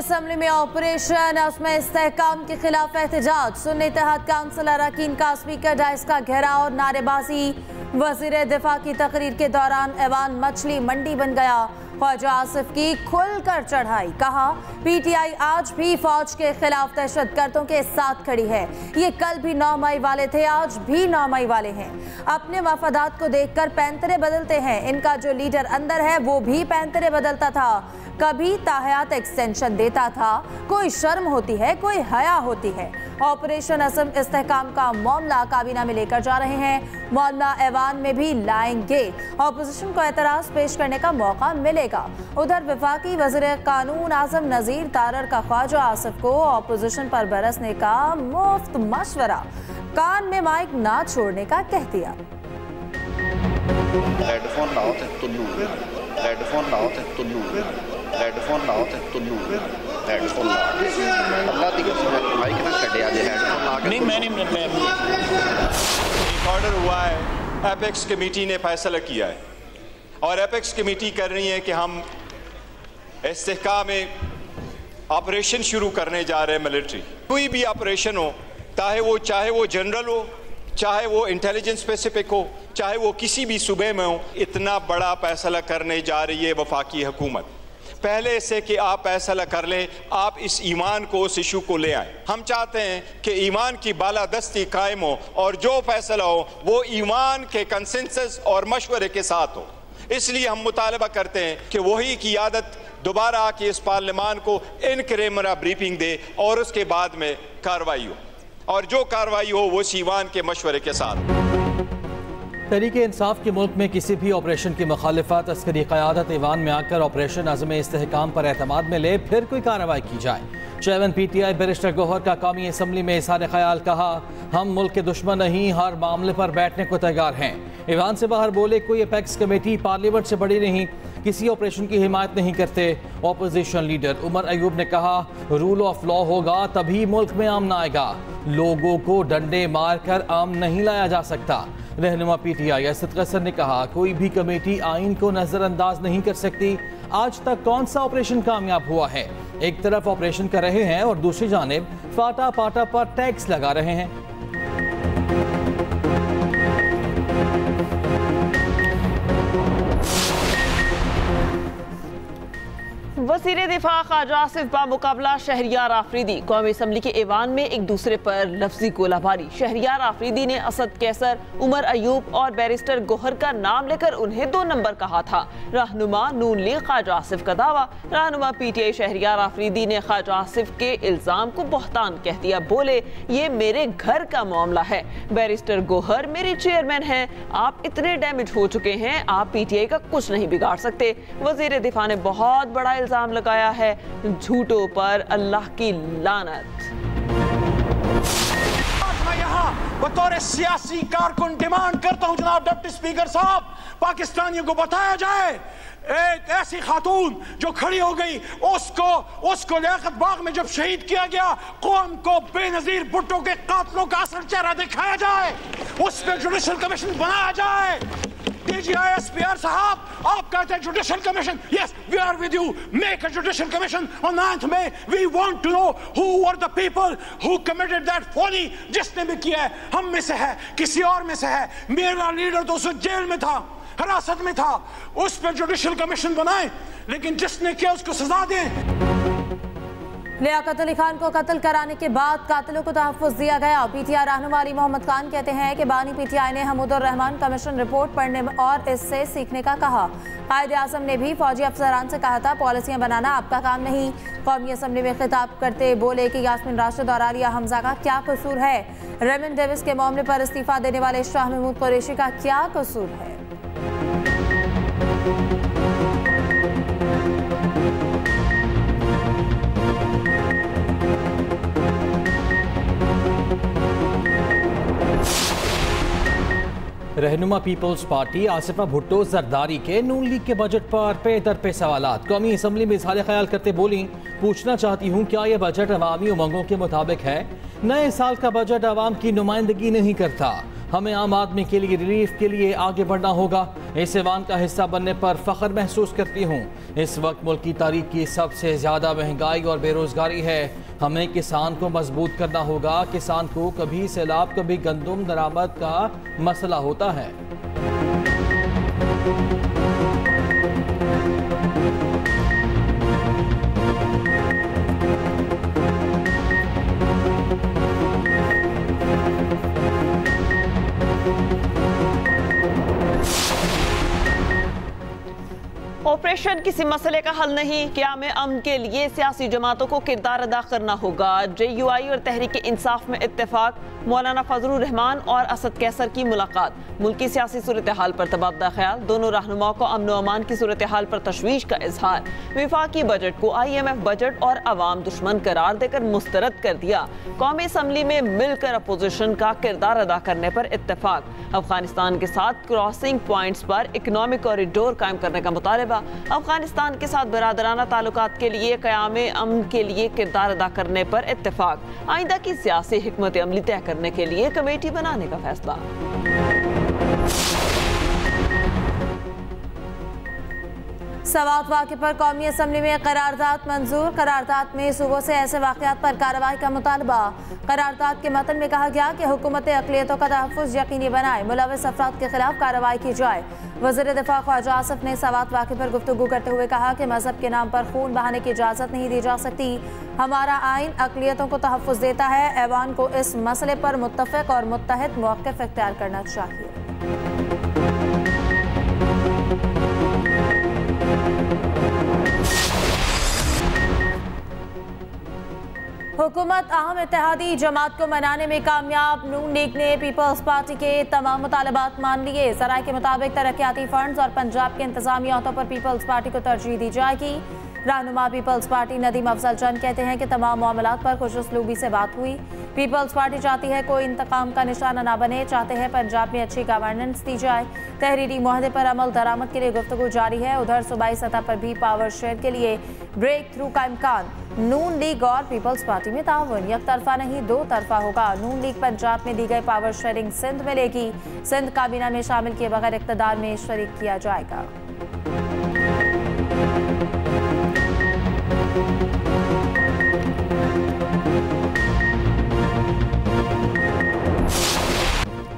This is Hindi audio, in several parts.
असम्बली में ऑपरेशन, उसमें इस्तेकाम के खिलाफ एहतजाज। सुन्नी तहत काउंसिल अरकान का स्पीकर डाइस का घेराव नारेबाजी। वज़ीर दिफा की तकरीर के दौरान ऐवान मछली मंडी बन गया। ख्वाजा आसिफ की खुलकर चढ़ाई, कहा, पीटीआई आज भी फौज के खिलाफ दहशत गर्दों के साथ खड़ी है। ये कल भी नौ मई वाले थे, आज भी नौ मई वाले हैं। अपने मफादात को देखकर पैंतरे बदलते हैं। इनका जो लीडर अंदर है, वो भी पैंतरे बदलता था। कभी ताहयात एक्सटेंशन देता था। कोई शर्म होती है, कोई हया होती है। ऑपरेशन असम इस्तेकाम का मामला काबीना में लेकर जा रहे हैं। मामला ऐवान में भी लाएँगे। ऑपोजिशन को एतराज़ पेश करने का मौका मिलेगा। उधर विफाकी वज़ीर कानून आज़म नजीर तारर का ख्वाजा आसिफ को ऑपोजिशन पर बरसने का मुफ़्त मशवरा। कान में माइक ना छोड़ने का कह दिया। हेडफोन लाओ ते तुल्लू। हेडफोन लाओ ते तुल्लू। हेडफोन लाओ ते तुल्लू हेडफोन ला अल्लाह दी कसम माइक ना छड्डिया जे हेडफोन ला के नहीं मैं नहीं मैं एक ऑर्डर हुआ है एपेक्स कमेटी ने फैसला किया है। और एपेक्स कमेटी कर रही है कि हम इस्तेका में ऑपरेशन शुरू करने जा रहे हैं मिलिट्री कोई भी ऑपरेशन हो चाहे वो चाहे वो जनरल हो चाहे वो इंटेलिजेंस स्पेसिफिक हो चाहे वो किसी भी सूबे में हो इतना बड़ा फैसला करने जा रही है वफाकी हुकूमत। पहले से कि आप फैसला कर लें, आप इस ईमान को, उस इशू को ले आए। हम चाहते हैं कि ईमान की बालादस्ती कायम हो और जो फैसला हो, वो ईमान के कंसेंसस और मशवरे के साथ हो। इसलिए हम मुतालबा करते हैं कि वही की आदत दोबारा आके इस पार्लियामान को इन क्रेमरा ब्रीफिंग दे और उसके बाद में कार्रवाई हो। और जो कार्रवाई हो, वो ईमान के मशवरे के साथ तहरीक इंसाफ के मुल्क में किसी भी ऑपरेशन की मुखालफत, अस्करी क्यादत ईवान में आकर ऑपरेशन अजम इसकाम पर अहतमाद में ले, फिर कोई कार्रवाई की जाए। Chairman P T I barrister Gohar का कौमी असम्बली में इशार ख्याल कहा, हम मुल्क के दुश्मन नहीं, हर मामले पर बैठने को तैयार हैं। ईवान से बाहर बोले, कोई अपेक्स कमेटी पार्लियामेंट से बड़ी नहीं किसी ऑपरेशन की हिमायत नहीं करते अपोजिशन लीडर। उमर अयूब ने कहा, रूल ऑफ़ लॉ होगा, तभी मुल्क में आमन आएगा। लोगों को डंडे मारकर आम नहीं लाया जा सकता। रहनुमा पी टी आई असद कसर ने कहा, कोई भी कमेटी आइन को नज़रअंदाज नहीं कर सकती। आज तक कौन सा ऑपरेशन कामयाब हुआ है? एक तरफ़ ऑपरेशन कर रहे हैं और दूसरी जानब फाटा पाटा पर टैक्स लगा रहे हैं। वज़ीर दिफा ख्वाजा आसिफ बामुकाबला शहरियार आफरीदी। कौमी असम्बली के ऐवान में एक दूसरे पर लफ्जी गोलाबारी। शहरियार आफरीदी ने असद कैसर, उमर अयूब और बैरिस्टर गोहर का नाम लेकर उन्हें दो नंबर कहा था। रहनुमा नून लीग ख्वाजा आसिफ का दावा। रहनुमा P T I Shehryar Afridi ने ख्वाजा आसिफ के इल्ज़ाम को बहतान कह दिया। बोले, ये मेरे घर का मामला है। बैरिस्टर गोहर मेरे चेयरमैन हैं। आप इतने डैमेज हो चुके हैं। आप पी टी आई का कुछ नहीं बिगाड़ सकते। वज़ीर दिफा ने बहुत बड़ा इल्ज़ाम लगाया है, झूठों पर अल्लाह की लानत। बतौर सियासी कारकुन डिमांड करता हूँ, जनाब डिप्टी स्पीकर साहब। पाकिस्तानियों को बताया जाए, एक ऐसी खातून जो खड़ी हो गई, उसको उसको लियाकत बाग में जब शहीद किया गया, कौम को बेनजीर भुट्टो के कातलों का असल चेहरा दिखाया जाए उस पर जुडिशल कमीशन बनाया जाए। DGISPR साहब, आप कहते judicial commission yes we are with you make judicial commission on 9th में we want to know whether the people committed that folly जिसने भी किया हम में से है, किसी और में से है. मेरा लीडर तो उस जेल में था, हिरासत में था. उस पर जुडिशल कमीशन बनाए, लेकिन जिसने किया उसको सजा दें. लियाकत अली खान को कत्ल कराने के बाद कातिलों को तहफ़ दिया गया। पीटीआई रहनुमा अली मोहम्मद खान कहते हैं कि बानी पीटीआई ने हमूदुर रहमान कमीशन रिपोर्ट पढ़ने और इससे सीखने का कहा। कायद आज़म ने भी फौजी अफसरान से कहा था, पॉलिसियाँ बनाना आपका काम नहीं। कौमी असम्बली में खिताब करते बोले कि यासमिन राशिद और आलिया हमजा का क्या कसूर है? रेमन डेविस के मामले पर इस्तीफा देने वाले शाह महमूद कुरैशी का क्या कसूर है? रहनुमा पीपल्स पार्टी आसिफा भुट्टो जरदारी के नून लीग के बजट पर पे दर पे सवाल कौमी असम्बली में इजहार ख्याल करते बोली, पूछना चाहती हूँ, क्या यह बजट अवामी उमंगों के मुताबिक है? नए साल का बजट आवाम की नुमाइंदगी नहीं करता। हमें आम आदमी के लिए रिलीफ के लिए आगे बढ़ना होगा। इस ऐवान का हिस्सा बनने पर फख्र महसूस करती हूँ। इस वक्त मुल्क की तारीख की सबसे ज़्यादा महँगाई और बेरोज़गारी है। हमें किसान को मज़बूत करना होगा। किसान को कभी सैलाब, कभी गंदम दरामद का मसला होता है। ऑपरेशन किसी मसले का हल नहीं। क्या में अमन के लिए सियासी जमातों को किरदार अदा करना होगा? जे यू आई और तहरीक इंसाफ में इतफाक मौलाना फजल रहमान और असद कैसर की मुलाकात। मुल्की सियासी सूरत हाल पर तबादला ख्याल। दोनों रहनुमाओं को अमन अमान की सूरत हाल पर तशवीश का इजहार। विफाकी बजट को आई एम एफ़ बजट और अवाम दुश्मन करार देकर मुस्तरद कर दिया। कौमी असम्बली में मिलकर अपोजिशन का किरदार अदा करने पर इतफाक अफ़गानिस्तान के साथ क्रॉसिंग पॉइंट्स पर इकनॉमिक कॉरिडोर कायम करने का मुतालबा अफ़गानिस्तान के साथ बरदराना ताल्लुक के लिए क्याम अमन के लिए किरदार अदा करने पर इतफाक आइंदा की सियासी हमत अमली तय करने के लिए कमेटी बनाने का फैसला। सवात वाक़े पर कौमी असम्बली में करारदाद मंजूर। करारदाद में सूबों से ऐसे वाक़ात पर कार्रवाई का मुतालबा। करारदाद के मतन में कहा गया कि हुकूमत अकलीतों का तहफ़ यकीनी बनाए। मुलविस अफराद के खिलाफ कार्रवाई की जाए। वज़ीर दिफा ख्वाजा आसफ ने सवात वाक़े पर गुफ्तु करते हुए कहा कि मज़हब के नाम पर खून बहाने की इजाज़त नहीं दी जा सकती। हमारा आइन अकलीतों को तहफ़ देता है। ऐवान को इस मसले पर मुतफ़ और मुतहद मौक़ इख्तियार करना चाहिए। हुकूमत अहम इतिहादी जमात को मनाने में कामयाब, नून लीग ने पीपल्स पार्टी के तमाम मुतालबात मान लिए। सराय के मुताबिक तरक्याती फंड्स और पंजाब के इंतजामी अहतों पर पीपल्स पार्टी को तरजीह दी जाएगी। रहनुमा पीपल्स पार्टी नदीम अफजल चंद कहते हैं कि तमाम मामला पर खुश उसलूबी से बात हुई। पीपल्स पार्टी चाहती है कोई इंतकाम का निशाना ना बने, चाहते हैं पंजाब में अच्छी गवर्नेंस दी जाए। तहरीरी माहदे पर अमल दरामद के लिए गुफ्तु जारी है। उधर सूबाई सतह पर भी पावर शेयर के लिए ब्रेक थ्रू का इम्कान। नून लीग और पीपल्स पार्टी में ताउन। एक तरफा नहीं, दो तरफा होगा। नून लीग पंजाब में दी गई पावर शेयरिंग सिंध में लेगी सिंध काबीना में शामिल किए बगैर इकतदार में शरीक किया जाएगा।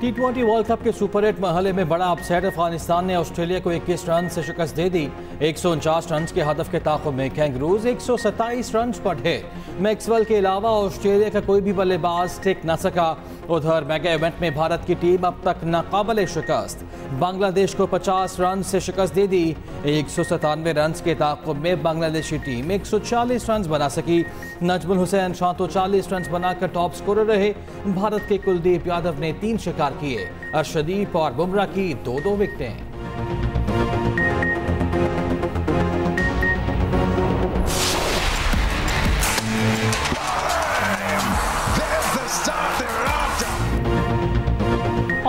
टी ट्वेंटी वर्ल्ड कप के सुपर एट मरहले में बड़ा अपसेट अफ़गानिस्तान ने ऑस्ट्रेलिया को 21 रन से शिकस्त दे दी। एक सौ उनचास रन के हदफ के ताकुब में कैंगरूज एक सौ सत्ताईस रन पर ढेर। मैक्सवेल के अलावा ऑस्ट्रेलिया का कोई भी बल्लेबाज टिक न सका। उधर मेगा इवेंट में भारत की टीम अब तक नाकाबले शिकस्त। बांग्लादेश को 50 रन से शिकस्त दे दी। एक सौ सतानवे रन के ताकुब में बांग्लादेशी टीम 140 रन बना सकी। नजमुल हुसैन शांतो चालीस रन बनाकर टॉप स्कोरर रहे। भारत के कुलदीप यादव ने तीन शिकार किए। अर्शदीप और बुमराह की दो दो विकटें।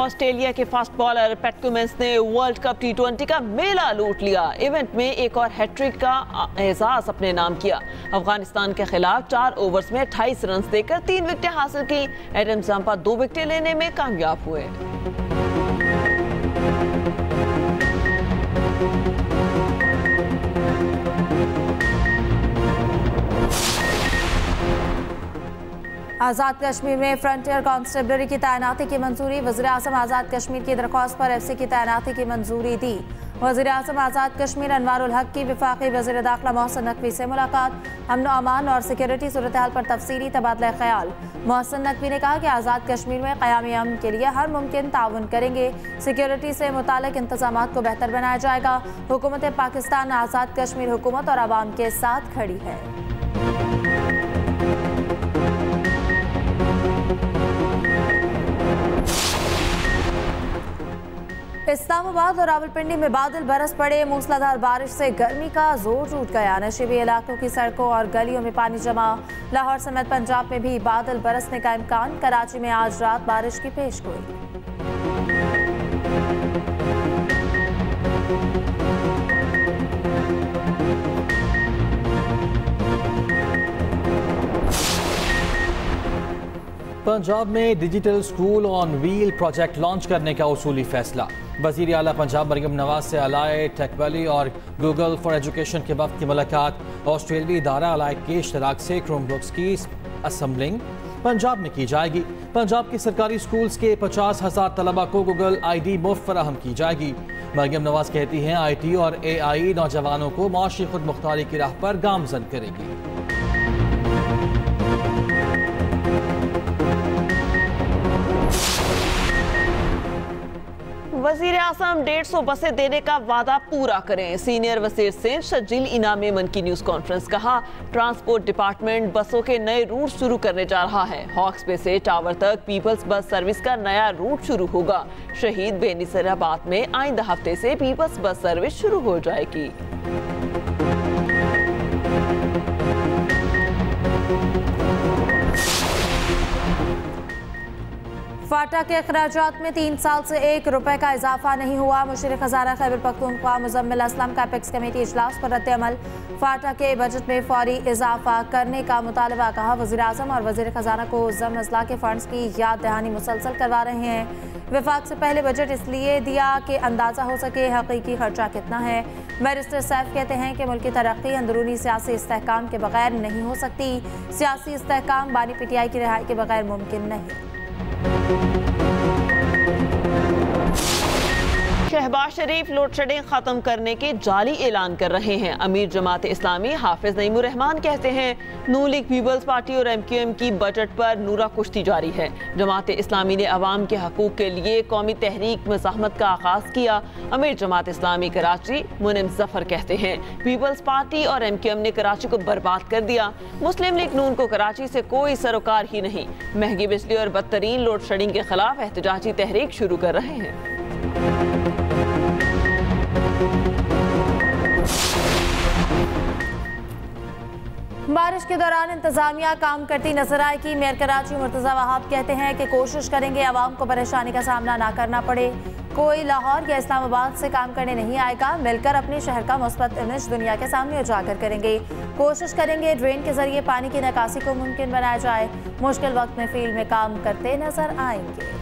ऑस्ट्रेलिया के फास्ट बॉलर पैट कुमिंस ने वर्ल्ड कप टी का मेला लूट लिया। इवेंट में एक और हैट्रिक का एहसास अपने नाम किया। अफ़गानिस्तान के खिलाफ चार ओवर्स में 28 रन देकर तीन विकेटें हासिल की। एडम जम्पा दो विकेटें लेने में कामयाब हुए। आज़ाद कश्मीर में फ्रंटियर कांस्टेबलरी की तैनाती की मंजूरी वजी अजम आज़ाद कश्मीर की दरख्वास्त पर एफ़ सी की तैनाती की मंजूरी दी। वजी अजम आज़ाद कश्मीर अनवारुल हक की विफाकी वजी दाखिला मोहसिन नकवी से मुलाकात। अमन अमान और सिक्योरिटी सूरत हाल पर तफसीली तबादला ख्याल। मोहसिन नकवी ने कहा कि आज़ाद कश्मीर में क़याम अमन के लिए हर मुमकिन ताउन करेंगे। सिक्योरिटी से मुतल इंतज़ाम को बेहतर बनाया जाएगा। हुकूमत पाकिस्तान आज़ाद कश्मीर हुकूमत और आवाम के साथ खड़ी है। इस्लामाबाद और रावलपिंडी में बादल बरस पड़े। मूसलाधार बारिश से गर्मी का ज़ोर टूट गया। नशीबी इलाकों की सड़कों और गलियों में पानी जमा। लाहौर समेत पंजाब में भी बादल बरसने का इम्कान। कराची में आज रात बारिश की पेश गोई। पंजाब में digital school on wheel project launch करने का उसूली फैसला। वज़ीर अला पंजाब मरियम नवाज़ से अलाए टेक वैली और गूगल फॉर एजुकेशन के वक्त की मुलाकात। ऑस्ट्रेलवी इदारा अलाए के इश्तराक से क्रोम बुक्स की असम्बलिंग पंजाब में की जाएगी। पंजाब के सरकारी स्कूल्स के पचास हज़ार तलबा को गूगल आई डी मुफ़्त फराहम की जाएगी। मरियम नवाज़ कहती हैं आई टी और ए आई नौजवानों को माशी खुद मुख्तारी की राह पर गामजन करेगी। वज़ीर आज़म डेढ़ सौ बसें देने का वादा पूरा करें। सीनियर वज़ीर सिंह शजील इनाम मन की न्यूज़ कॉन्फ्रेंस कहा, ट्रांसपोर्ट डिपार्टमेंट बसों के नए रूट शुरू करने जा रहा है। हॉक्सपे से टावर तक पीपल्स बस सर्विस का नया रूट शुरू होगा। शहीद बेनिसराबाद में आइंदा हफ़्ते से पीपल्स बस सर्विस शुरू हो जाएगी। फाटा के अखराज में तीन साल से एक रुपए का इजाफा नहीं हुआ। मुशर खजाना खैबर पख्तूनख्वा मुजम्मिल असलम का पैक्स कमेटी इजलास पर रद्द अमल। फाटा के बजट में फौरी इजाफा करने का मुतालबा, कहा वजी अजम और वजी खजाना को जम अजला के फंड्स की याद दहानी मुसलसल करवा रहे हैं। विफाक से पहले बजट इसलिए दिया कि अंदाज़ा हो सके हकीकी खर्चा कितना है। बैरिस्टर सैफ कहते हैं कि मुल्क की तरक्की अंदरूनी सियासी इसकाम के बगैर नहीं हो सकती। सियासी इसकाम बानी पी टी आई की रिहाई के बगैर मुमकिन नहीं। Música शहबाज शरीफ लोड शेडिंग खत्म करने के जाली ऐलान कर रहे हैं। अमीर जमात इस्लामी हाफिज नईमुर रहमान कहते हैं नू लीग पीपल्स पार्टी और एम क्यू एम की बजट पर नूरा कुश्ती जारी है। जमात इस्लामी ने अवाम के हकूक के लिए कौमी तहरीक मजामत का आगाज़ किया। अमीर जमात इस्लामी कराची, मुनिम ज़फ़र कहते हैं, पीपल्स पार्टी और एम क्यू एम ने कराची को बर्बाद कर दिया। मुस्लिम लीग नून को कराची से कोई सरोकार ही नहीं। महँगी बिजली और बदतरीन लोड शेडिंग के खिलाफ एहतजाजी तहरीक शुरू कर रहे हैं। बारिश के दौरान इंतजामिया काम करती नज़र आएगी। मेयर कराची मुर्तजा वहाब कहते हैं कि कोशिश करेंगे आवाम को परेशानी का सामना ना करना पड़े। कोई लाहौर या इस्लामाबाद से काम करने नहीं आएगा। मिलकर अपने शहर का मुस्बत इमेज दुनिया के सामने उजागर करेंगे। कोशिश करेंगे ड्रेन के ज़रिए पानी की निकासी को मुमकिन बनाया जाए। मुश्किल वक्त में फ़ील्ड में काम करते नज़र आएँगे।